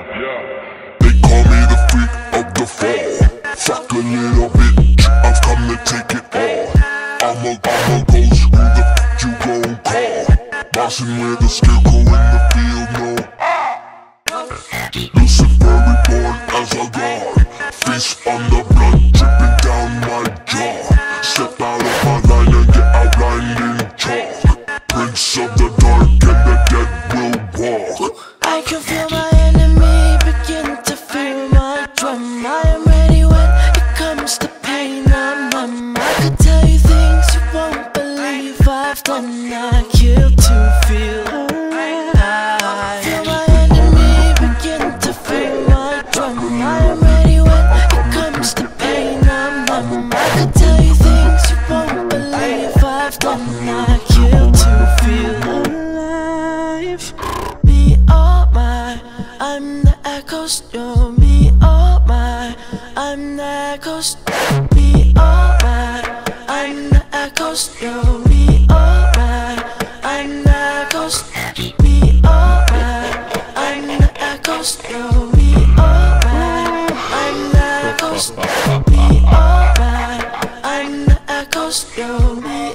They call me the freak of the fall. Fuck a little bitch, I've come to take it all. I'm a, I'm a ghost, who the f you gon' call? Bossing with a scarecrow in the field, no. Luciferi born as a god. Face on the blood, dripping down my jaw. Step out of my line and get outlined in chalk. Prince of the dark and the dead will walk. I can feel I can tell you things you won't believe I've done. I kill to feel alive. Feel my enemy begin to feel my drum. I am ready when it comes to pain. I'm numb. I can tell you things you won't believe I've done. I kill to feel alive. Me oh my, I'm the echoes. You're me oh my, I'm the echoes. Me oh my, I'm the echoes. Me oh my, I'm echoes. You're me oh my, I'm echoes. Me oh my, I'm the echoes. You're me